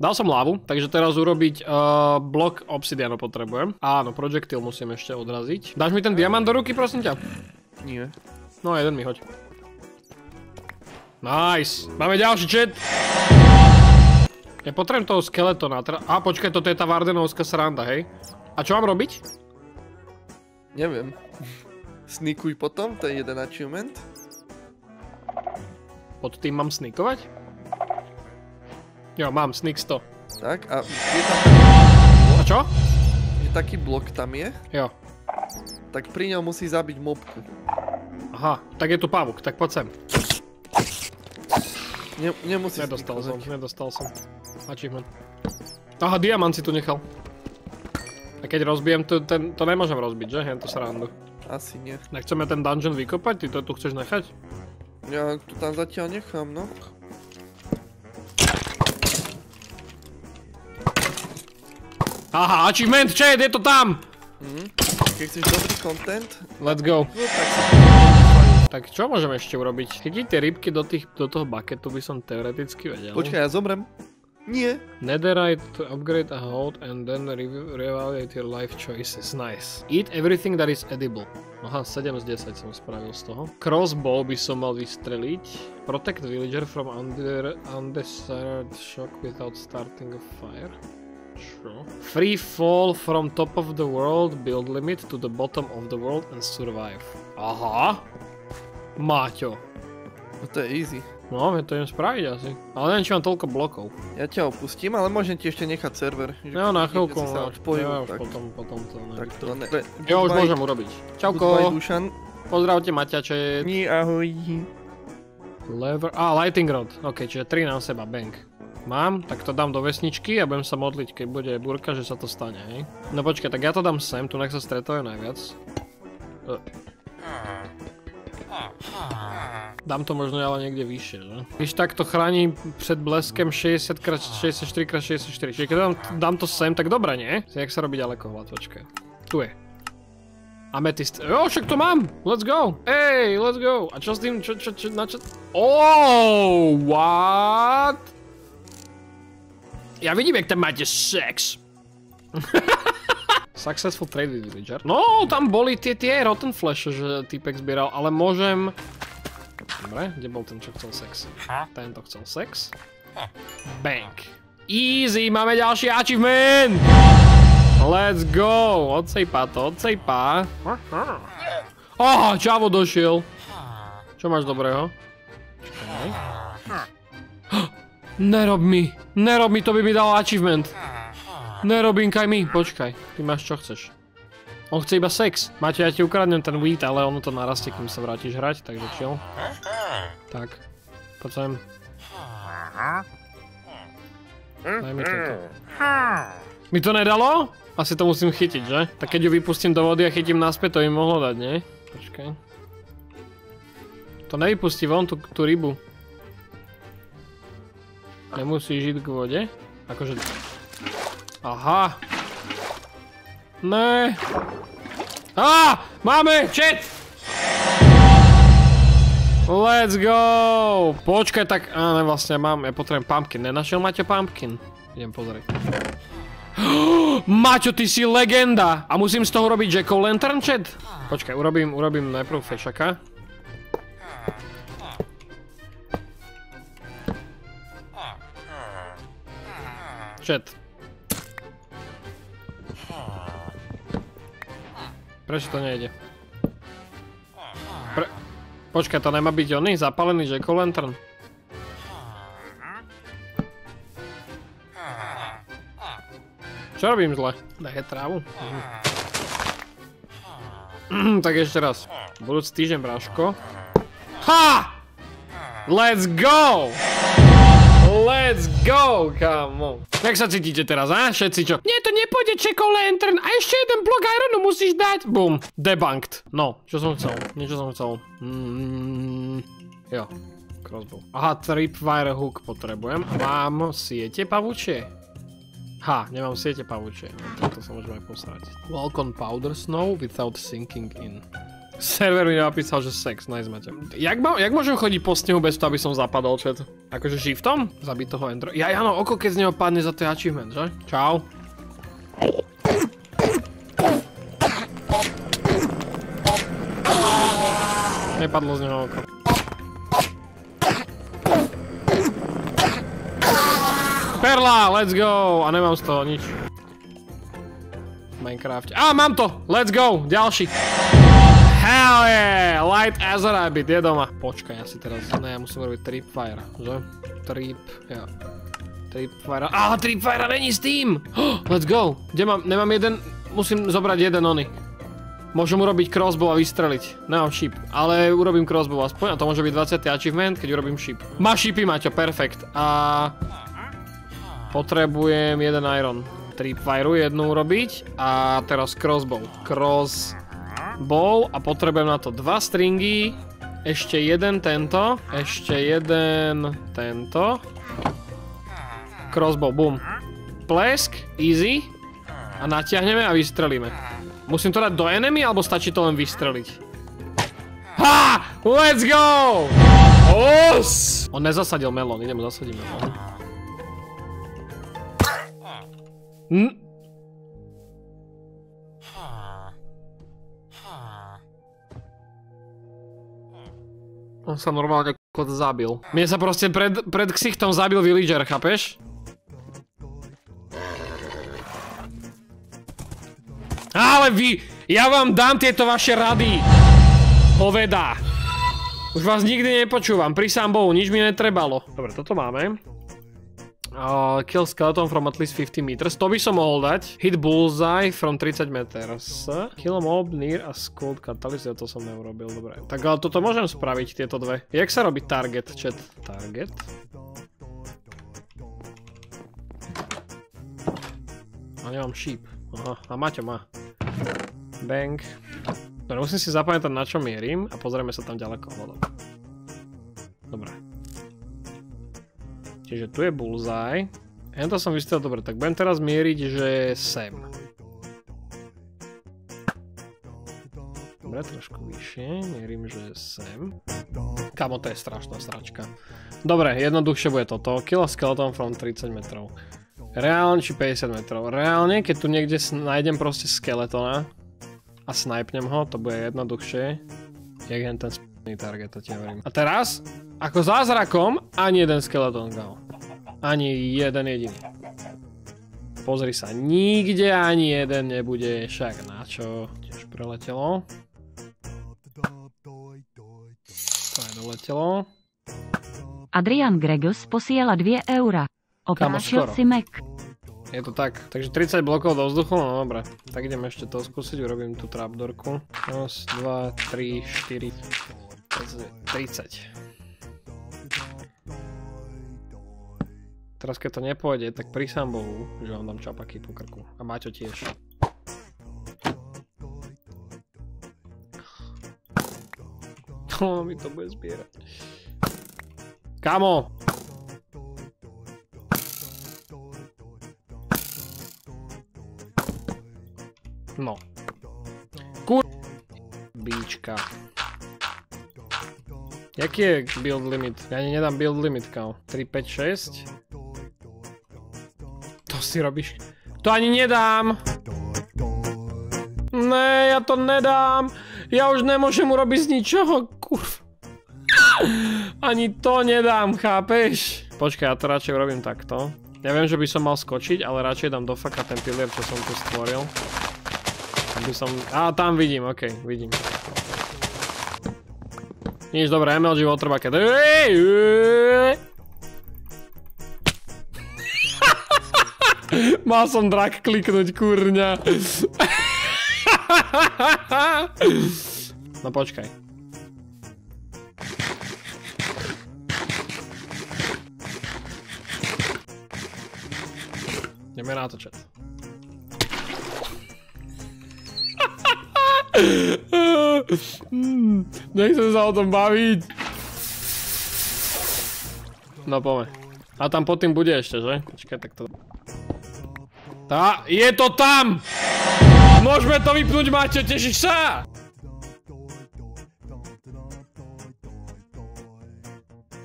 Dal som lávu, takže teraz urobiť uh, blok obsidianu potrebujem. Áno, projectile musím ešte odraziť. Dáš mi ten diamant do ruky, prosím ťa? Nie. No, jeden mi hoď. Nice. Máme ďalší chat. Ja potrebujem toho skeletona. A počkaj, toto je tá Vardenovská sranda, hej? A čo mám robiť? Neviem. Snikuj potom, to je jeden achievement. Pod tým mám snikovať? Jo, mám sneak 100. Tak, a je tam A čo? že taký blok tam je, Jo. tak pri ňom musí zabiť mobku. Aha, tak je tu pavuk, tak poď sem. Ne, nemusí Nedostal som, nedostal som. Achievement. Aha, diamant si tu nechal. A keď rozbijem, to, ten, to nemôžem rozbiť, že? Jen to srandu. Asi nie. Tak chceme ten dungeon vykopať? Ty to tu chceš nechať? Ja tu tam zatiaľ nechám, no. Aha, achievement, chat, je to tam! Keď chceš dobrý content, Let's go. no tak si Tak čo môžeme ešte urobiť? Chytiť tie rybky do, tých, do toho bucketu by som teoreticky vedel. Počkaj, ja zomrem. Nie. Netherite to upgrade a hold and then re reevaluate your life choices. Nice. Eat everything that is edible. Aha, 7 z 10 som spravil z toho. Crossbow by som mal vystreliť. Protect villager from under, undesired shock without starting a fire. Čo? Free fall from top of the world, build limit to the bottom of the world and survive. Aha. Máťo. No to je easy. No, ja to idem spraviť asi. Ale neviem, či mám toľko blokov. Ja ťa opustím, ale môžem ti ešte nechať server. že Jo, na chvíľku, no, odpojil, ja už tak, potom, potom to tak ne. to ne. Jo, už môžem urobiť. Goodbye, Čauko, Dušan. pozdravte Maťače. Nie, ahoj. Lever, a lighting rod, ok, čiže 3 na seba, bang. Mám, tak to dám do vesničky a budem sa modliť, keď bude burka, že sa to stane, hej. No počkaj, tak ja to dám sem, tu nech sa stretajú najviac. E. Dám to možno ale niekde vyššie, že? Když tak to chráni pred bleskem 60x64x64, čiže keď dám, to sem, tak dobre, nie? Jak sa robí ďalekohľad, počkaj. Tu je. Ametist. Jo, však to mám! Let's go! Ej, let's go! A čo s tým, čo, čo, čo, na čo? Oh, what? Ja vidím, jak tam máte sex. Successful trade with villager. No, tam boli tie, tie rotten flash, že typek zbieral, ale môžem... Dobre, kde bol ten, čo chcel sex? Tento chcel sex. Bang. Easy, máme ďalší achievement! Let's go! Odsejpá to, odsejpá. Oh, Čavo došiel. Čo máš dobrého? Čakaj. Nerob mi, nerob mi, to by mi dalo achievement. Nerobinkaj mi, počkaj, ty máš čo chceš. On chce iba sex. Máte, ja ti ukradnem ten wheat, ale ono to narastie, kým sa vrátiš hrať, takže chill. Tak, poď sem. Daj mi toto. Mi to nedalo? Asi to musím chytiť, že? Tak keď ju vypustím do vody a chytím naspäť, to by mohlo dať, nie? Počkaj. To nevypustí von tú, tú rybu. Nemusíš ísť k vode? Akože... Aha! Ne! Á! Máme! Chat! Let's go! Počkaj, tak... Á, ne, vlastne mám, ja potrebujem pumpkin. Nenašiel Maťo pumpkin? Idem pozrieť. Maťo, ty si legenda! A musím z toho robiť Jackov Lantern chat? Počkaj, urobím, urobím najprv fešaka. Chat. Prečo to nejde? Pre... Počkaj, to nemá byť oný zapálený Jackov Lantern? Čo robím zle? Daj trávu. Mhm. tak ešte raz. Budúci týždeň, bráško. Ha! Let's go! Let's go, on. Jak sa cítite teraz, a? Všetci čo? Nie, to nepôjde Čeko Lantern a ešte jeden blok Ironu musíš dať. Boom. Debunked. No, čo som chcel? Niečo som chcel. Mm, jo. Crossbow. Aha, tripwire hook potrebujem. Mám siete pavučie. Ha, nemám siete pavučie. Toto sa môžeme aj posrať. On powder snow without sinking in. Server mi napísal, že sex, nice Maťo. Jak, ma, jak môžem chodiť po snehu bez toho, aby som zapadol, chat? Akože shiftom? Zabiť toho entro. Ja, áno, oko keď z neho padne za to je achievement, že? Čau. Nepadlo z neho oko. Perla, let's go! A nemám z toho nič. Minecraft. Á, mám to! Let's go! Ďalší. Hell yeah! Light as a rabbit, je doma. Počkaj, ja si teraz, ne, ja musím robiť tripfire, že? Trip, ja. Tripfire, á, tripfire není s tým! Oh, let's go! Kde mám, nemám jeden, musím zobrať jeden ony. Môžem urobiť crossbow a vystreliť. Nemám ship, ale urobím crossbow aspoň a to môže byť 20. achievement, keď urobím ship. Má shipy, Maťo, perfekt. A... Potrebujem jeden iron. Tripwire jednu urobiť a teraz crossbow. Crossbow a potrebujem na to dva stringy, ešte jeden tento, ešte jeden tento. Crossbow, boom. Plesk, easy. A natiahneme a vystrelíme. Musím to dať do enemy, alebo stačí to len vystreliť? Ha! Let's go! Os! On nezasadil melón, idem zasadiť melón. On sa normálne kot zabil. Mne sa proste pred, pred ksichtom zabil villager, chápeš? Ale vy, ja vám dám tieto vaše rady. Poveda. Už vás nikdy nepočúvam, pri sám Bohu, nič mi netrebalo. Dobre, toto máme. Uh, kill skeleton from at least 50 meters. To by som mohol dať. Hit bullseye from 30 meters. Kill mob near a scold catalyst. Ja to som neurobil, dobre. Tak ale toto môžem spraviť, tieto dve. Jak sa robí target, chat? Target? A nemám sheep. Aha, a Maťo má. Bang. Dobre, musím si zapamätať na čo mierim a pozrieme sa tam ďaleko. Dobre. Čiže tu je bullseye. Hento som vystrelil dobre, tak budem teraz mieriť, že sem. Dobre, trošku vyššie, mierim, že sem. Kamo, to je strašná sračka. Dobre, jednoduchšie bude toto. Kill skeleton from 30 metrov. Reálne či 50 metrov. Reálne, keď tu niekde nájdem proste skeletona a snipnem ho, to bude jednoduchšie. Jak hen ten target, to ti hovorím. A teraz, ako zázrakom, ani jeden skeleton gal. Ani jeden jediný. Pozri sa, nikde ani jeden nebude, však na čo? Tiež preletelo. To aj doletelo. Adrian Gregos posiela 2 eura. Oprášil si Mac. Je to tak. Takže 30 blokov do vzduchu, no dobre. Tak idem ešte to skúsiť, urobím tú trapdorku. Raz, dva, tri, štyri, 30. Teraz keď to nepôjde, tak pri sám Bohu, že vám dám čapaky po krku. A Maťo tiež. To mi to bude zbierať. Kamo! No. Kur... Bíčka. Jaký je build limit? Ja ani nedám build limit, kámo. 3, 5, 6. To si robíš. To ani nedám! Ne, ja to nedám! Ja už nemôžem urobiť z ničoho, kurv. Ani to nedám, chápeš? Počkaj, ja to radšej urobím takto. Ja viem, že by som mal skočiť, ale radšej dám do faka ten pilier, čo som tu stvoril. Aby som... Á, tam vidím, okej, okay, vidím. Nič, dobré, Bucket. Ej, ej. Mal som drak kliknúť, kurňa. No počkaj. Ideme na Hmm, Nechcem sa o tom baviť. No poďme. A tam pod tým bude ešte, že? Počkaj, tak to... Tá, je to tam! Môžeme to vypnúť, Maťo, tešíš sa?